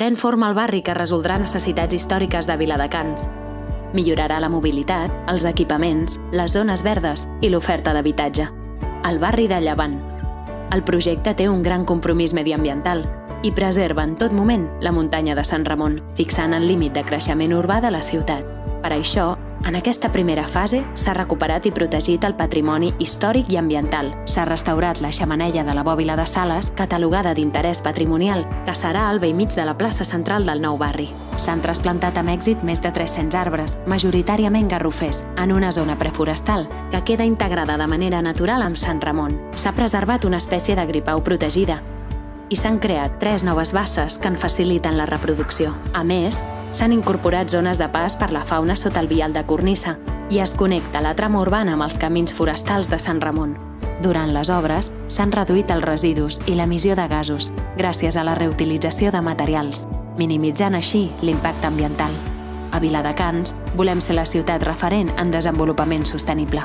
pren forma el barri que resoldrà necessitats històriques de Viladecans. Millorarà la mobilitat, els equipaments, les zones verdes i l'oferta d'habitatge. El barri de Llevant. El projecte té un gran compromís mediambiental i preserva en tot moment la muntanya de Sant Ramon, fixant el límit de creixement urbà de la ciutat. Per això, en aquesta primera fase s'ha recuperat i protegit el patrimoni històric i ambiental. S'ha restaurat la xamaneia de la bòbila de Sales, catalogada d'interès patrimonial, que serà al vell mig de la plaça central del nou barri. S'han trasplantat amb èxit més de 300 arbres, majoritàriament garrofers, en una zona preforestal que queda integrada de manera natural amb Sant Ramon. S'ha preservat una espècie de gripau protegida, i s'han creat tres noves basses que en faciliten la reproducció. A més, s'han incorporat zones de pas per la fauna sota el vial de cornissa i es connecta la trama urbana amb els camins forestals de Sant Ramon. Durant les obres s'han reduït els residus i l'emissió de gasos gràcies a la reutilització de materials, minimitzant així l'impacte ambiental. A Viladecans volem ser la ciutat referent en desenvolupament sostenible.